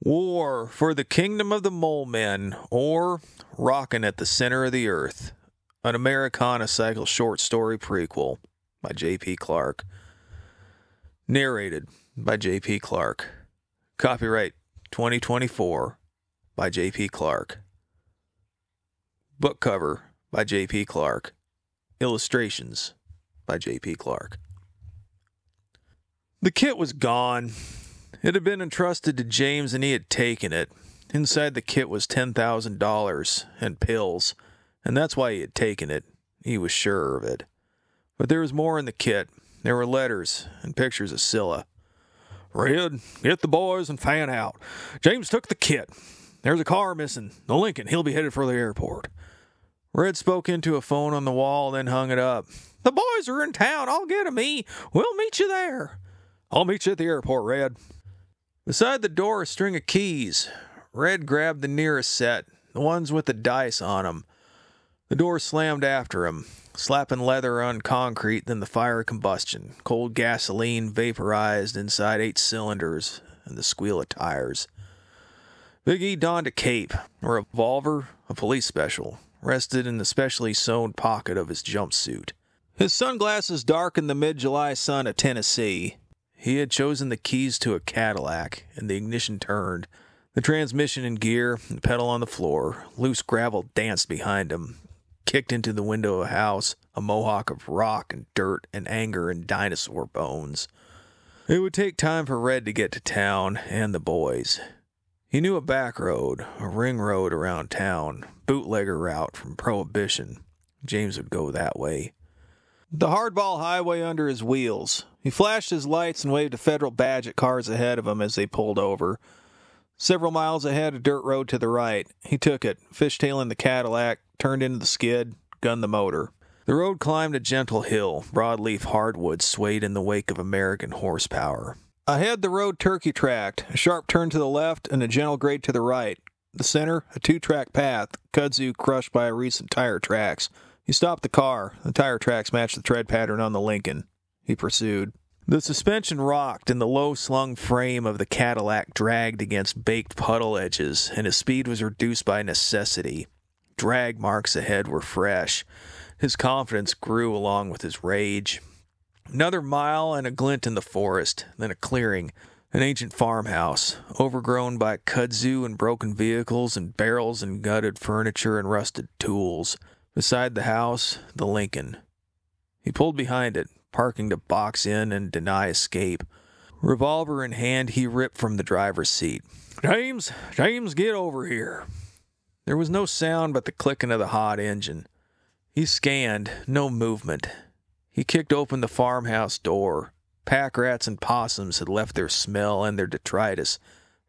War for the Kingdom of the Mole Men, or Rockin' at the Center of the Earth, an Americana cycle short story prequel by J.P. Clark. Narrated by J.P. Clark. Copyright 2024 by J.P. Clark. Book cover by J.P. Clark. Illustrations by J.P. Clark. The kit was gone. It had been entrusted to James and he had taken it. Inside the kit was $10,000 and pills, and that's why he had taken it. He was sure of it. But there was more in the kit. There were letters and pictures of Scylla. Red, get the boys and fan out. James took the kit. There's a car missing. The Lincoln. He'll be headed for the airport. Red spoke into a phone on the wall, then hung it up. The boys are in town. I'll get 'em, E. We'll meet you there. I'll meet you at the airport, Red. Beside the door, a string of keys. Red grabbed the nearest set, the ones with the dice on 'em. The door slammed after him, slapping leather on concrete, then the fire combustion. Cold gasoline vaporized inside eight cylinders and the squeal of tires. Big E donned a cape, a revolver, a police special, rested in the specially sewn pocket of his jumpsuit. His sunglasses darkened the mid July sun of Tennessee. He had chosen the keys to a Cadillac, and the ignition turned. The transmission in gear, the pedal on the floor. Loose gravel danced behind him. Kicked into the window of a house, a mohawk of rock and dirt and anger and dinosaur bones. It would take time for Red to get to town and the boys. He knew a back road, a ring road around town, bootlegger route from Prohibition. James would go that way. The hardball highway under his wheels. He flashed his lights and waved a federal badge at cars ahead of him as they pulled over. Several miles ahead, a dirt road to the right. He took it, fishtailing the Cadillac, turned into the skid, gunned the motor. The road climbed a gentle hill. Broadleaf hardwood swayed in the wake of American horsepower. Ahead, the road turkey tracked, a sharp turn to the left and a gentle grade to the right. The center, a two track path, kudzu crushed by recent tire tracks. He stopped the car. The tire tracks matched the tread pattern on the Lincoln. He pursued. The suspension rocked, and the low slung frame of the Cadillac dragged against baked puddle edges, and his speed was reduced by necessity. Drag marks ahead were fresh. His confidence grew along with his rage. Another mile and a glint in the forest, then a clearing, an ancient farmhouse, overgrown by kudzu and broken vehicles and barrels and gutted furniture and rusted tools. Beside the house, the Lincoln. He pulled behind it, parking to box in and deny escape. Revolver in hand, he ripped from the driver's seat. James, James, get over here. There was no sound but the clicking of the hot engine. He scanned, no movement. He kicked open the farmhouse door. Pack rats and possums had left their smell and their detritus,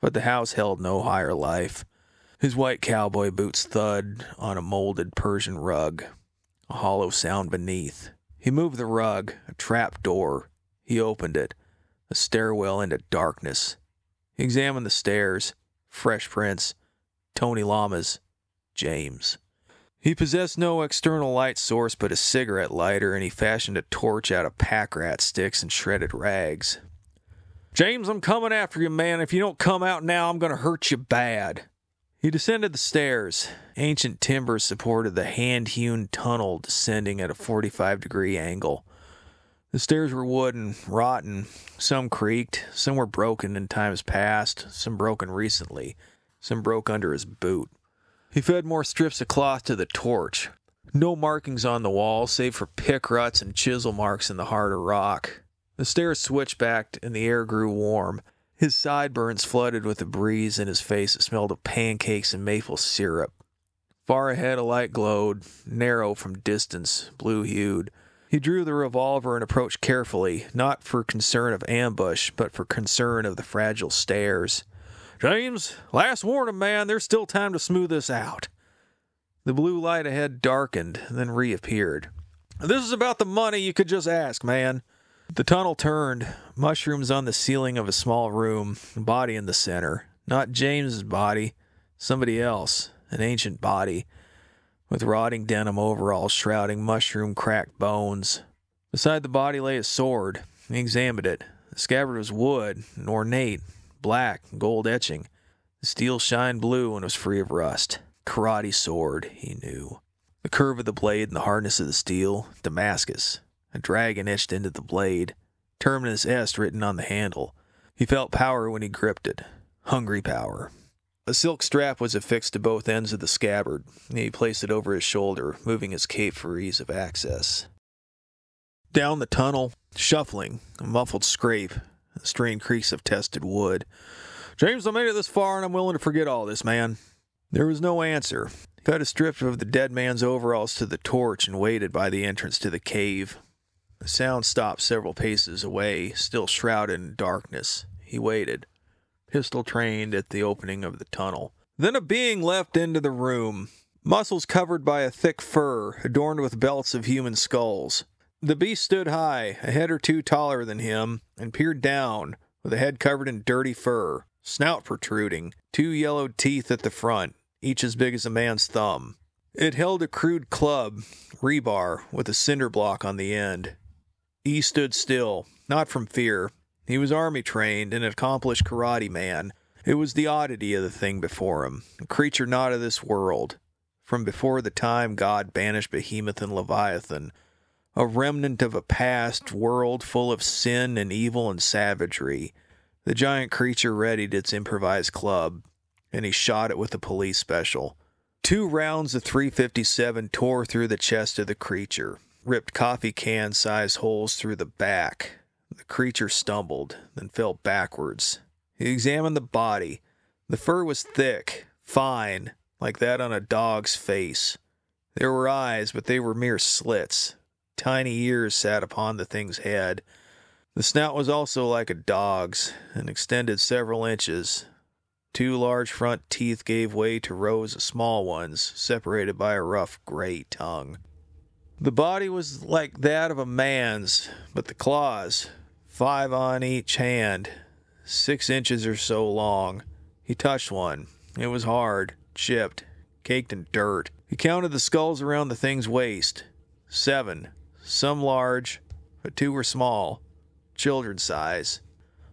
but the house held no higher life. His white cowboy boots thud on a molded Persian rug, a hollow sound beneath. He moved the rug, a trap door. He opened it, a stairwell into darkness. He examined the stairs, fresh prints, Tony Lamas, James. He possessed no external light source but a cigarette lighter, and he fashioned a torch out of pack rat sticks and shredded rags. James, I'm coming after you, man. If you don't come out now, I'm going to hurt you bad. He descended the stairs. Ancient timbers supported the hand hewn tunnel descending at a 45 degree angle. The stairs were wooden, rotten. Some creaked, some were broken in times past, some broken recently, some broke under his boot. He fed more strips of cloth to the torch. No markings on the wall, save for pick ruts and chisel marks in the harder rock. The stairs switchbacked and the air grew warm. His sideburns flooded with the breeze, and his face smelled of pancakes and maple syrup. Far ahead, a light glowed, narrow from distance, blue hued. He drew the revolver and approached carefully, not for concern of ambush, but for concern of the fragile stairs. James, last warning, man. There's still time to smooth this out. The blue light ahead darkened, then reappeared. This is about the money you could just ask, man. The tunnel turned, mushrooms on the ceiling of a small room, body in the center. Not James's body, somebody else, an ancient body, with rotting denim overalls shrouding mushroom cracked bones. Beside the body lay a sword. He examined it. The scabbard was wood, and ornate, black, gold etching. The steel shined blue and was free of rust. Karate sword, he knew. The curve of the blade and the hardness of the steel, Damascus. A dragon etched into the blade, Terminus Est written on the handle. He felt power when he gripped it. Hungry power. A silk strap was affixed to both ends of the scabbard, he placed it over his shoulder, moving his cape for ease of access. Down the tunnel, shuffling, a muffled scrape, the strained creaks of tested wood. James, I made it this far, and I'm willing to forget all this, man. There was no answer. He cut a strip of the dead man's overalls to the torch and waited by the entrance to the cave. The sound stopped several paces away, still shrouded in darkness. He waited pistol trained at the opening of the tunnel. Then a being leapt into the room, muscles covered by a thick fur adorned with belts of human skulls. The beast stood high, a head or two taller than him, and peered down, with a head covered in dirty fur, snout protruding, two yellowed teeth at the front, each as big as a man's thumb. It held a crude club, rebar, with a cinder block on the end. E stood still, not from fear, he was army trained, and an accomplished karate man. It was the oddity of the thing before him, a creature not of this world. From before the time God banished Behemoth and Leviathan, a remnant of a past world full of sin and evil and savagery. The giant creature readied its improvised club, and he shot it with a police special. Two rounds of 357 tore through the chest of the creature, ripped coffee can sized holes through the back, the creature stumbled, then fell backwards. He examined the body. The fur was thick, fine, like that on a dog's face. There were eyes, but they were mere slits. Tiny ears sat upon the thing's head. The snout was also like a dog's, and extended several inches. Two large front teeth gave way to rows of small ones, separated by a rough gray tongue. The body was like that of a man's, but the claws, five on each hand, six inches or so long. He touched one. It was hard, chipped, caked in dirt. He counted the skulls around the thing's waist. Seven. Some large, but two were small. Children's size.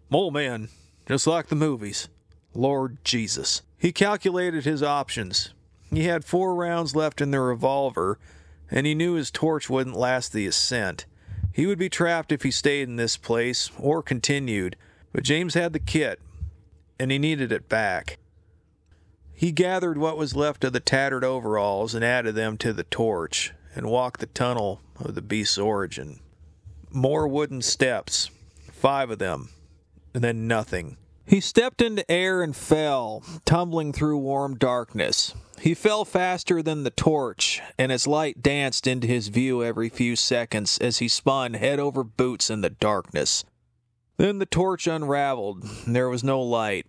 Mole men, just like the movies. Lord Jesus. He calculated his options. He had four rounds left in the revolver, and he knew his torch wouldn't last the ascent. He would be trapped if he stayed in this place or continued, but James had the kit, and he needed it back. He gathered what was left of the tattered overalls and added them to the torch, and walked the tunnel of the beast's origin. More wooden steps, five of them, and then nothing. He stepped into air and fell, tumbling through warm darkness. He fell faster than the torch, and its light danced into his view every few seconds as he spun head over boots in the darkness. Then the torch unraveled, and there was no light,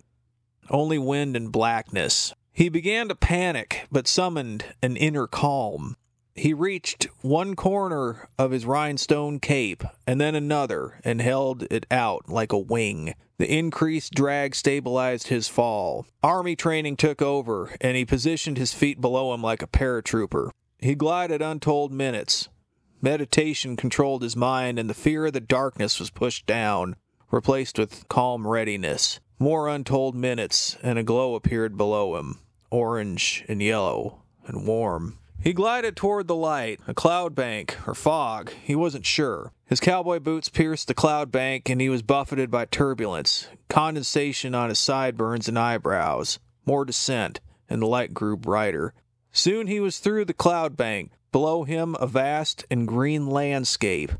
only wind and blackness. He began to panic, but summoned an inner calm. He reached one corner of his rhinestone cape, and then another, and held it out like a wing. The increased drag stabilized his fall. Army training took over, and he positioned his feet below him like a paratrooper. He glided untold minutes. Meditation controlled his mind, and the fear of the darkness was pushed down, replaced with calm readiness. More untold minutes, and a glow appeared below him, orange and yellow and warm. He glided toward the light, a cloud bank or fog, he wasn't sure. His cowboy boots pierced the cloud bank and he was buffeted by turbulence, condensation on his sideburns and eyebrows, more descent, and the light grew brighter. Soon he was through the cloud bank, below him a vast and green landscape.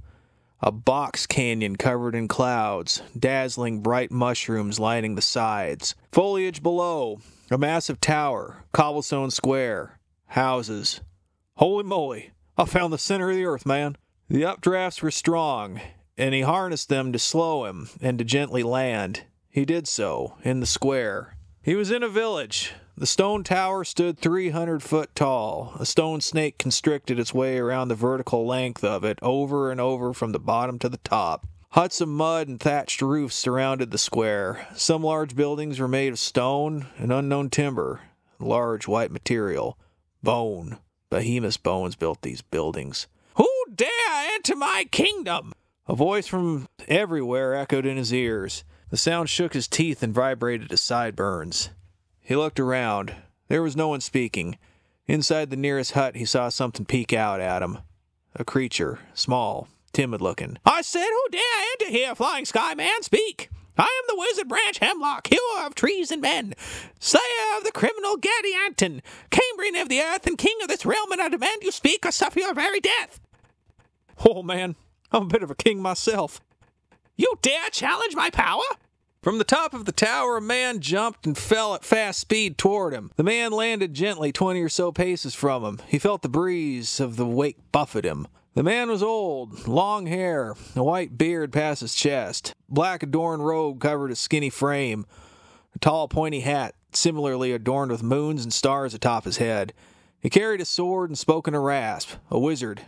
A box canyon covered in clouds, dazzling bright mushrooms lining the sides. Foliage below, a massive tower, cobblestone square, houses, Holy moly, I found the center of the earth, man. The updrafts were strong, and he harnessed them to slow him and to gently land. He did so, in the square. He was in a village. The stone tower stood 300 foot tall. A stone snake constricted its way around the vertical length of it, over and over from the bottom to the top. Huts of mud and thatched roofs surrounded the square. Some large buildings were made of stone and unknown timber, large white material, bone. Behemoth's bones built these buildings. Who dare enter my kingdom? A voice from everywhere echoed in his ears. The sound shook his teeth and vibrated his sideburns. He looked around. There was no one speaking. Inside the nearest hut, he saw something peek out at him. A creature, small, timid looking. I said, Who dare enter here, flying sky man? Speak! I am the wizard Branch Hemlock, hewer of trees and men, slayer of the criminal Gadianton, Cambrian of the earth, and king of this realm, and I demand you speak or suffer your very death. Oh, man, I'm a bit of a king myself. You dare challenge my power? From the top of the tower, a man jumped and fell at fast speed toward him. The man landed gently 20 or so paces from him. He felt the breeze of the wake buffet him. The man was old, long hair, a white beard past his chest, black adorned robe covered his skinny frame, a tall pointy hat similarly adorned with moons and stars atop his head. He carried a sword and spoke in a rasp. A wizard.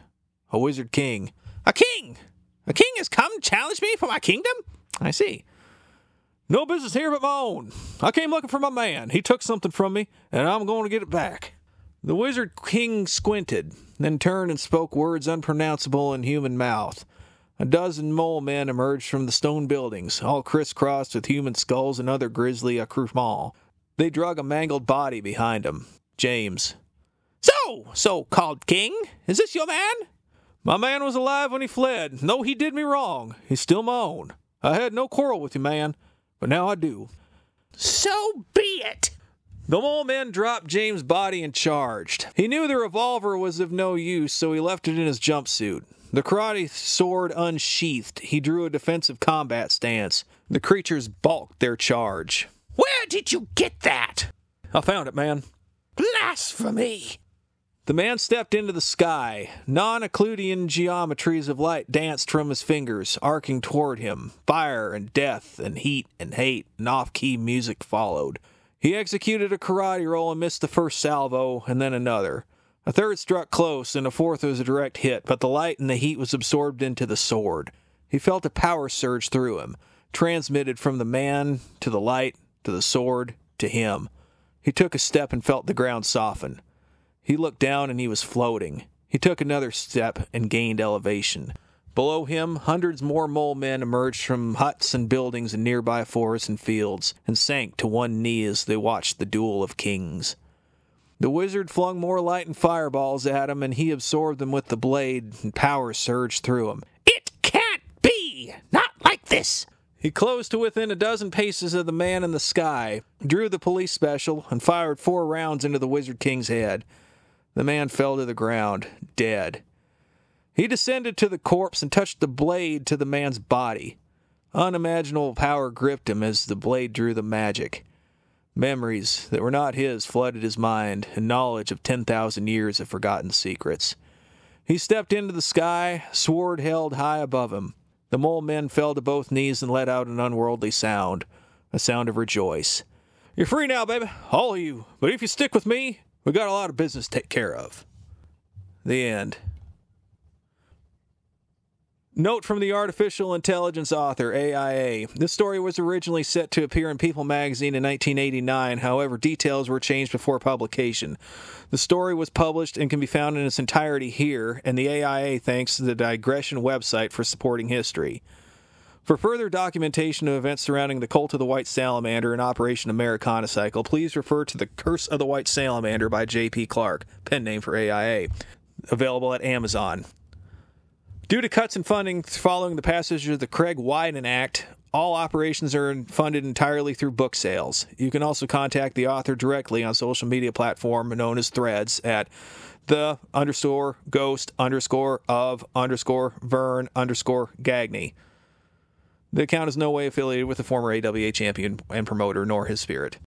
A wizard king. A king! A king has come to challenge me for my kingdom? I see. No business here but my own. I came looking for my man. He took something from me, and I'm going to get it back. The wizard king squinted, then turned and spoke words unpronounceable in human mouth. A dozen mole men emerged from the stone buildings, all crisscrossed with human skulls and other grisly accoutrements. They drug a mangled body behind them. James. So, so called king, is this your man? My man was alive when he fled. No, he did me wrong, he's still my own. I had no quarrel with you, man, but now I do. So be it. The mole men dropped James' body and charged. He knew the revolver was of no use, so he left it in his jumpsuit. The karate sword unsheathed, he drew a defensive combat stance. The creatures balked their charge. Where did you get that? I found it, man. Blasphemy! The man stepped into the sky. Non Euclidean geometries of light danced from his fingers, arcing toward him. Fire and death and heat and hate and off key music followed. He executed a karate roll and missed the first salvo, and then another. A third struck close, and a fourth was a direct hit, but the light and the heat was absorbed into the sword. He felt a power surge through him, transmitted from the man to the light, to the sword, to him. He took a step and felt the ground soften. He looked down and he was floating. He took another step and gained elevation. Below him, hundreds more mole men emerged from huts and buildings in nearby forests and fields, and sank to one knee as they watched the duel of kings. The wizard flung more light and fireballs at him, and he absorbed them with the blade, and power surged through him. It can't be! Not like this! He closed to within a dozen paces of the man in the sky, drew the police special, and fired four rounds into the wizard king's head. The man fell to the ground, dead. He descended to the corpse and touched the blade to the man's body. Unimaginable power gripped him as the blade drew the magic. Memories that were not his flooded his mind, and knowledge of 10,000 years of forgotten secrets. He stepped into the sky, sword held high above him. The mole men fell to both knees and let out an unworldly sound, a sound of rejoice. You're free now, baby, all of you. But if you stick with me, we got a lot of business to take care of. The end. Note from the artificial intelligence author, AIA. This story was originally set to appear in People magazine in 1989, however, details were changed before publication. The story was published and can be found in its entirety here, and the AIA thanks the Digression website for supporting history. For further documentation of events surrounding the cult of the White Salamander and Operation Americana Cycle, please refer to The Curse of the White Salamander by J.P. Clark, pen name for AIA, available at Amazon. Due to cuts in funding following the passage of the Craig Wyden Act, all operations are funded entirely through book sales. You can also contact the author directly on social media platform known as Threads at the underscore ghost underscore of underscore Verne underscore Gagne. The account is no way affiliated with the former AWA champion and promoter nor his spirit.